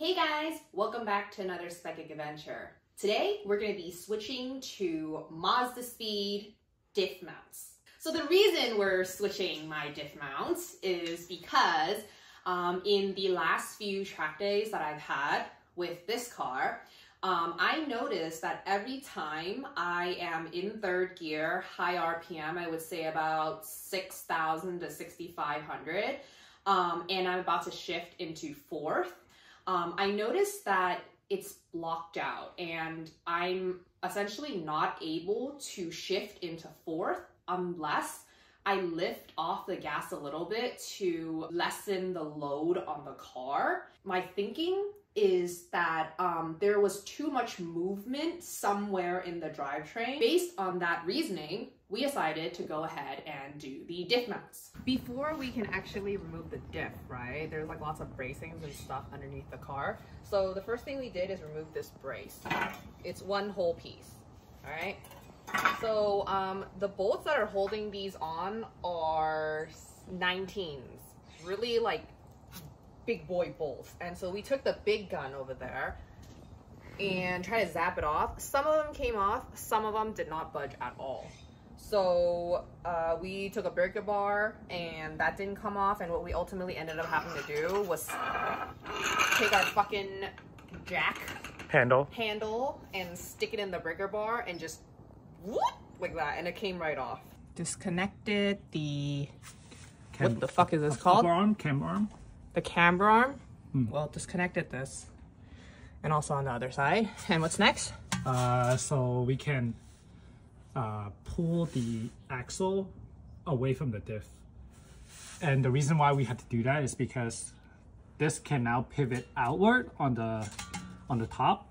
Hey guys, welcome back to another Spec Egg adventure. Today we're going to be switching to Mazdaspeed diff mounts. So the reason we're switching my diff mounts is because um, in the last few track days that I've had with this car, um, I noticed that every time I am in third gear, high RPM, I would say about 6,000 to 6,500, um, and I'm about to shift into fourth, um, I noticed that it's blocked out and I'm essentially not able to shift into fourth unless I lift off the gas a little bit to lessen the load on the car. My thinking is that um, there was too much movement somewhere in the drivetrain. Based on that reasoning, we decided to go ahead and do the diff mounts. Before we can actually remove the diff, right, there's like lots of bracings and stuff underneath the car. So the first thing we did is remove this brace. It's one whole piece, all right? So um, the bolts that are holding these on are 19s, really like big boy bolts. And so we took the big gun over there and tried to zap it off. Some of them came off, some of them did not budge at all. So uh, we took a breaker bar and that didn't come off. And what we ultimately ended up having to do was take our fucking jack handle handle and stick it in the breaker bar and just whoop like that. And it came right off. Disconnected the, Cam what the fuck is this called? arm cam arm The camber arm. Hmm. Well, disconnected this. And also on the other side. And what's next? uh so we can uh pull the axle away from the diff and the reason why we had to do that is because this can now pivot outward on the on the top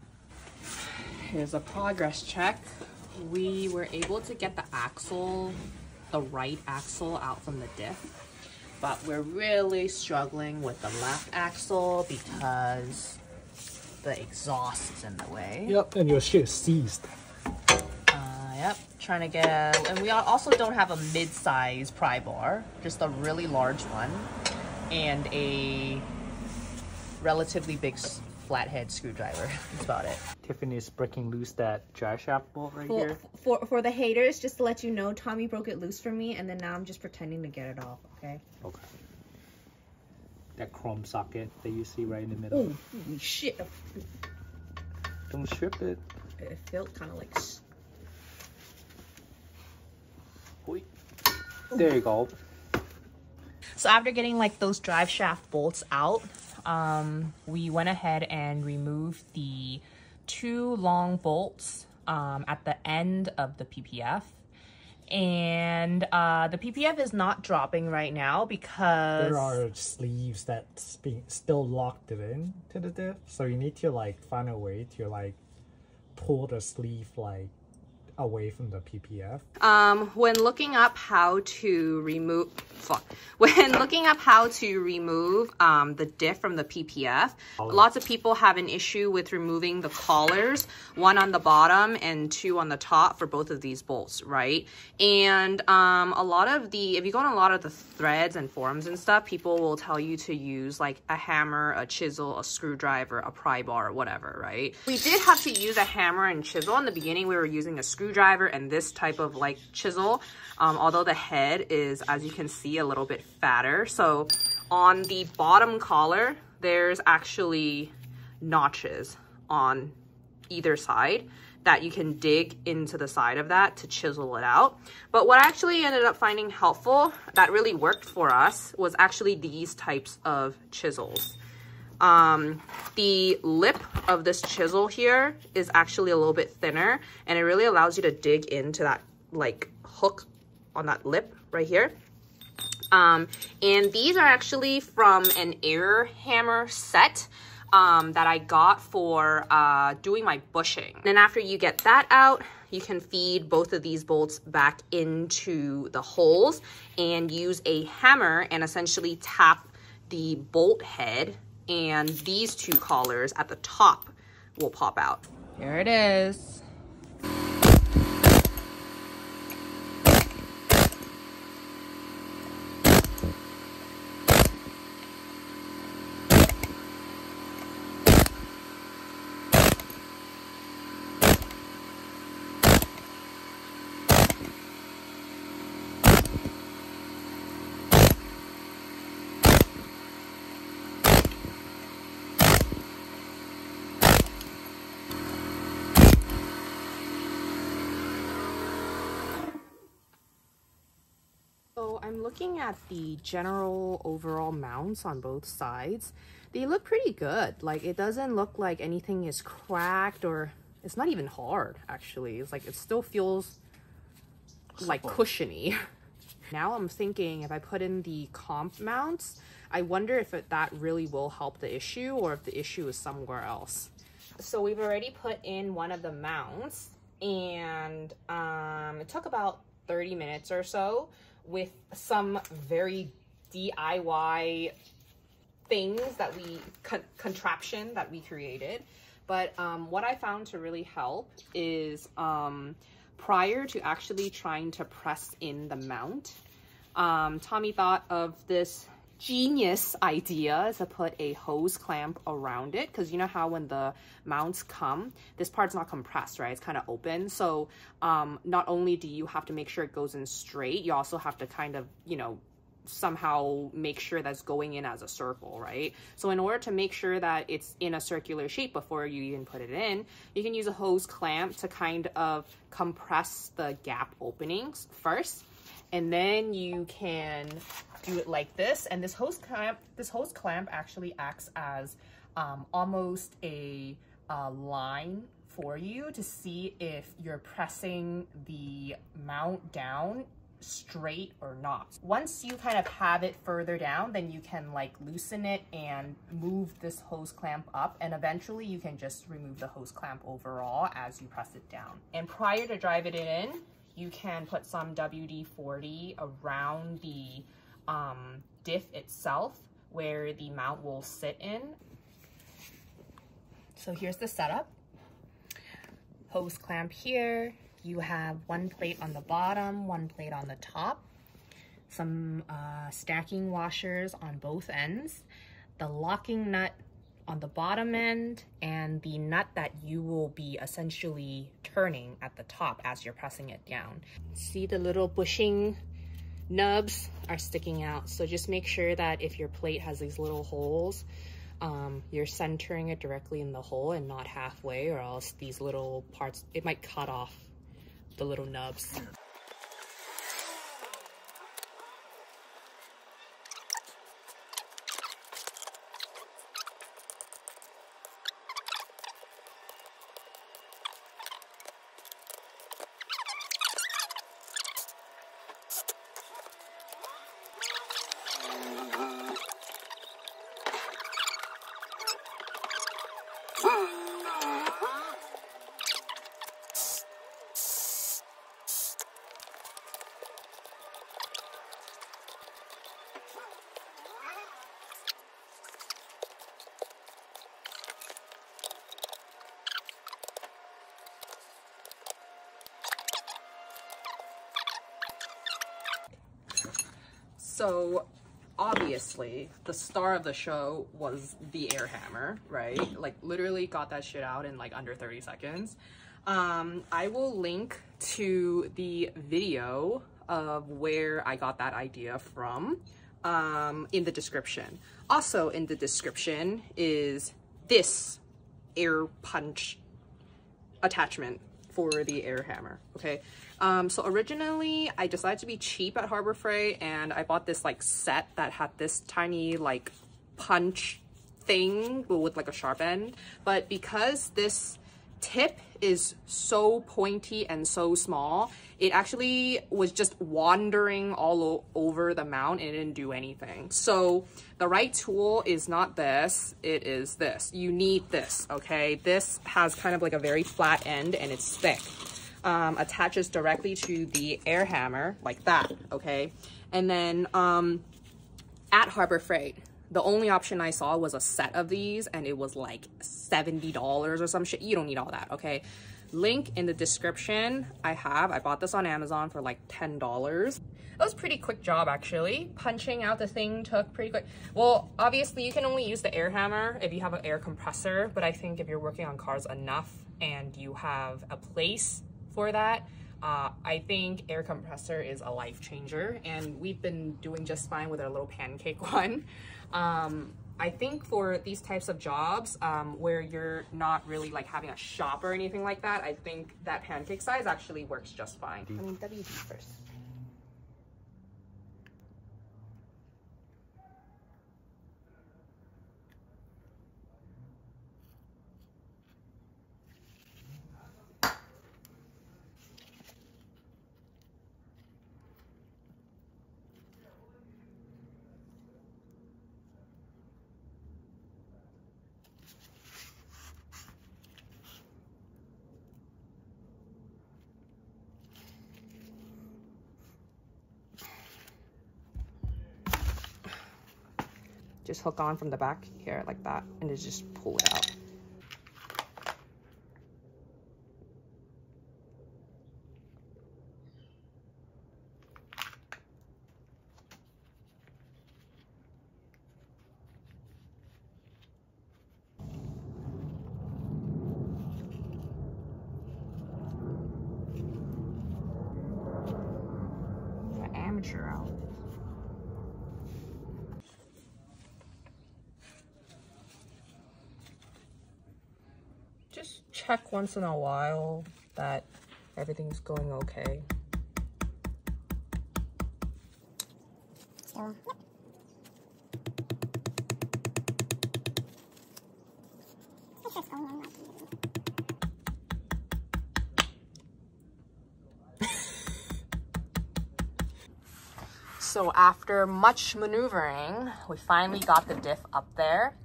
Here's a progress check. We were able to get the axle, the right axle out from the diff, but we're really struggling with the left axle because the exhaust is in the way. yep and your shit is seized Uh, yep, trying to get, and we also don't have a mid-size pry bar, just a really large one, and a relatively big flathead screwdriver. That's about it. Tiffany is breaking loose that drive shaft bolt right For, for for the haters, just to let you know, Tommy broke it loose for me, and then now I'm just pretending to get it off. Okay. okay that chrome socket that you see right in the middle Oh, holy shit! don't strip it It felt kind of like. There you go So after getting like those drive shaft bolts out, um, we went ahead and removed the two long bolts um, at the end of the PPF. And uh, the PPF is not dropping right now because there are sleeves that's being still locked it in to the diff so you need to like find a way to like pull the sleeve like away from the ppf Um, when looking up how to remove, when looking up how to remove um, the diff from the PPF, lots of people have an issue with removing the collars, one on the bottom and two on the top for both of these bolts, right? And um, a lot of the, if you go on a lot of the threads and forums and stuff, people will tell you to use like a hammer, a chisel, a screwdriver, a pry bar, whatever, right? We did have to use a hammer and chisel. In the beginning, we were using a screwdriver and this type of like chisel, um, although the head is, as you can see, a little bit fatter. So on the bottom collar, there's actually notches on either side that you can dig into the side of that to chisel it out. But what I actually ended up finding helpful that really worked for us was actually these types of chisels. Um, the lip of this chisel here is actually a little bit thinner and it really allows you to dig into that like hook on that lip right here. Um, and these are actually from an air hammer set um, that I got for uh, doing my bushing. And after you get that out, you can feed both of these bolts back into the holes and use a hammer and essentially tap the bolt head and these two collars at the top will pop out. Here it is. I'm looking at the general overall mounts on both sides. They look pretty good. Like it doesn't look like anything is cracked or it's not even hard actually. It's like it still feels like cushiony. now I'm thinking if I put in the comp mounts, I wonder if it, that really will help the issue or if the issue is somewhere else. So we've already put in one of the mounts and um, it took about 30 minutes or so with some very DIY things that we, con contraption that we created. But um, what I found to really help is um, prior to actually trying to press in the mount, um, Tommy thought of this genius idea to put a hose clamp around it because you know how when the mounts come this part's not compressed right it's kind of open so um not only do you have to make sure it goes in straight you also have to kind of you know somehow make sure that's going in as a circle, right? So in order to make sure that it's in a circular shape before you even put it in, you can use a hose clamp to kind of compress the gap openings first. And then you can do it like this. And this hose clamp, this hose clamp actually acts as um, almost a, a line for you to see if you're pressing the mount down straight or not. Once you kind of have it further down, then you can like loosen it and move this hose clamp up and eventually you can just remove the hose clamp overall as you press it down. And prior to driving it in, you can put some WD-40 around the um, diff itself where the mount will sit in. So here's the setup. Hose clamp here. You have one plate on the bottom, one plate on the top. Some uh, stacking washers on both ends. The locking nut on the bottom end and the nut that you will be essentially turning at the top as you're pressing it down. See the little bushing nubs are sticking out. So just make sure that if your plate has these little holes, um, you're centering it directly in the hole and not halfway or else these little parts, it might cut off the little nubs. So obviously the star of the show was the air hammer, right? Like literally got that shit out in like under 30 seconds. Um, I will link to the video of where I got that idea from um, in the description. Also in the description is this air punch attachment for the air hammer, okay? Um, so originally I decided to be cheap at Harbor Freight and I bought this like set that had this tiny like punch thing with like a sharp end. But because this tip is so pointy and so small, it actually was just wandering all over the mount and it didn't do anything. So the right tool is not this, it is this. You need this, okay? This has kind of like a very flat end and it's thick um, attaches directly to the air hammer like that, okay? And then um, at Harbor Freight, the only option I saw was a set of these and it was like $70 or some shit. You don't need all that, okay? Link in the description I have. I bought this on Amazon for like $10. That was pretty quick job actually. Punching out the thing took pretty quick. Well, obviously you can only use the air hammer if you have an air compressor, but I think if you're working on cars enough and you have a place for that. Uh, I think air compressor is a life changer and we've been doing just fine with our little pancake one. Um, I think for these types of jobs um, where you're not really like having a shop or anything like that, I think that pancake size actually works just fine. I mean, WD first. Just hook on from the back here like that and just pull it out. amateur out. Just check once in a while that everything's going okay. So after much maneuvering, we finally got the diff up there.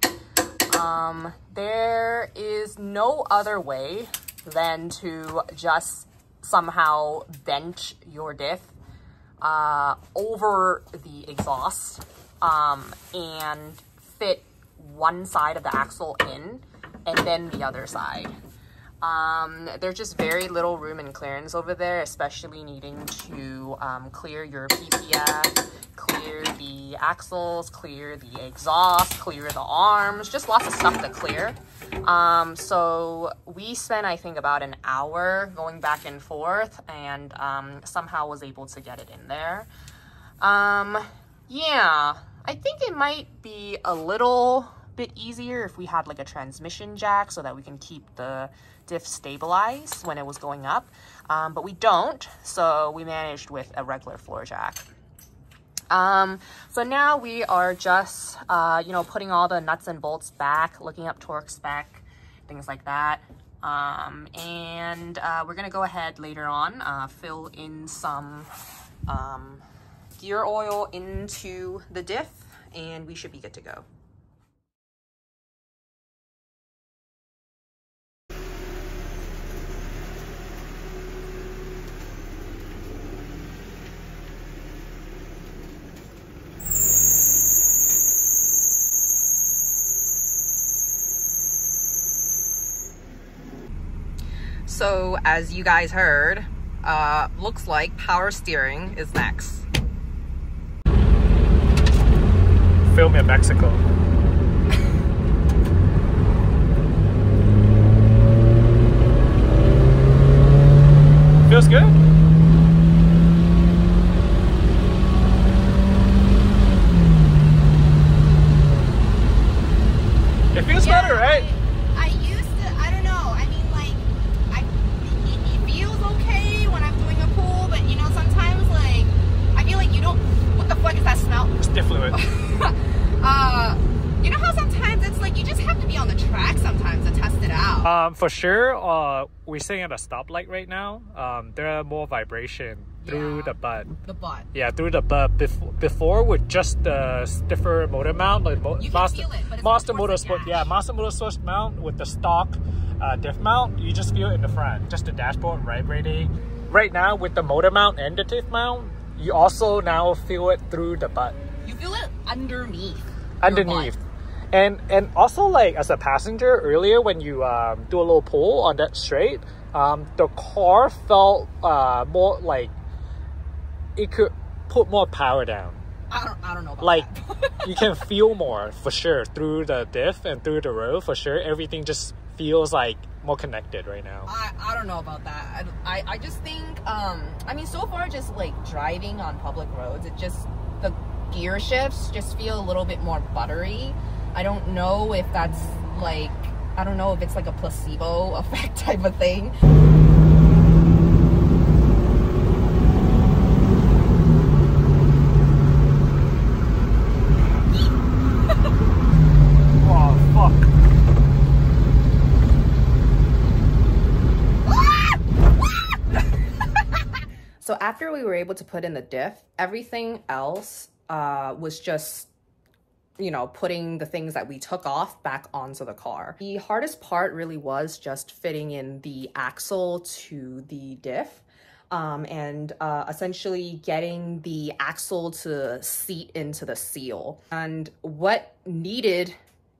Um, there is no other way than to just somehow bench your diff uh, over the exhaust um, and fit one side of the axle in and then the other side. Um, there's just very little room and clearance over there, especially needing to um, clear your PPF, clear the axles, clear the exhaust, clear the arms, just lots of stuff to clear. Um, so we spent, I think, about an hour going back and forth and um, somehow was able to get it in there. Um, yeah, I think it might be a little bit easier if we had like a transmission jack so that we can keep the diff stabilized when it was going up. Um, but we don't, so we managed with a regular floor jack. Um, so now we are just, uh, you know, putting all the nuts and bolts back, looking up torque spec, things like that. Um, and uh, we're going to go ahead later on, uh, fill in some um, gear oil into the diff, and we should be good to go. So as you guys heard, uh, looks like power steering is next. Film in Mexico. Feels good. It feels better, right? I, I used to, I don't know. I mean, like, I, it, it feels okay when I'm doing a pool, but you know, sometimes, like, I feel like you don't, what the fuck is that smell? It's diff fluid. uh, you know how sometimes it's like you just have to be on the track sometimes to test it out. Um, for sure, uh, we're sitting at a stoplight right now. Um, there are more vibration through Yeah. the butt. the butt. Yeah, through the butt. Before, before with just the stiffer motor mount, like mo- Master, it, Mazda Motorsport. Yeah. Mazda Motorsport mount with the stock uh, diff mount, you just feel it in the front, just the dashboard vibrating. Right now, with the motor mount and the diff mount, you also now feel it through the butt. You feel it underneath. underneath. And and also like as a passenger earlier when you um, do a little pull on that straight, um, the car felt uh, more like it could put more power down. I don't, I don't know about Like you can feel more for sure through the diff and through the road for sure. Everything just feels like more connected right now. I, I don't know about that. I, I, I just think, um, I mean, so far, just like driving on public roads, it just, the gear shifts just feel a little bit more buttery. I don't know if that's like, I don't know if it's like a placebo effect type of thing. So after we were able to put in the diff, everything else uh, was just, you know, putting the things that we took off back onto the car. The hardest part really was just fitting in the axle to the diff. um, and uh, essentially getting the axle to seat into the seal. And what needed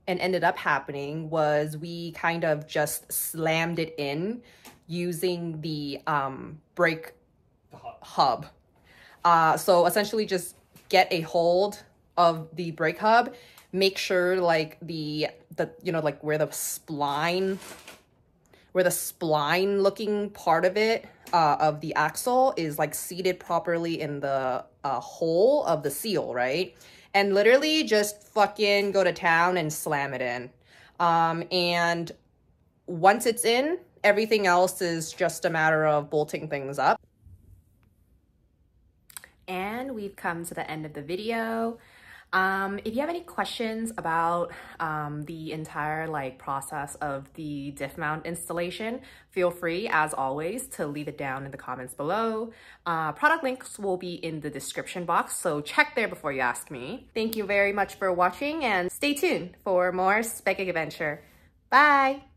and ended up happening was we kind of just slammed it in using the um, brake hub. Uh, so essentially just get a hold of the brake hub, make sure like the, the you know, like where the spline, where the spline looking part of it, uh, of the axle is like seated properly in the uh, hole of the seal, right? And literally just fucking go to town and slam it in. Um, and once it's in, everything else is just a matter of bolting things up. And we've come to the end of the video. Um, if you have any questions about um, the entire like process of the diff mount installation, feel free as always to leave it down in the comments below. Uh, product links will be in the description box, so check there before you ask me. Thank you very much for watching and stay tuned for more Spec Adventure. Bye!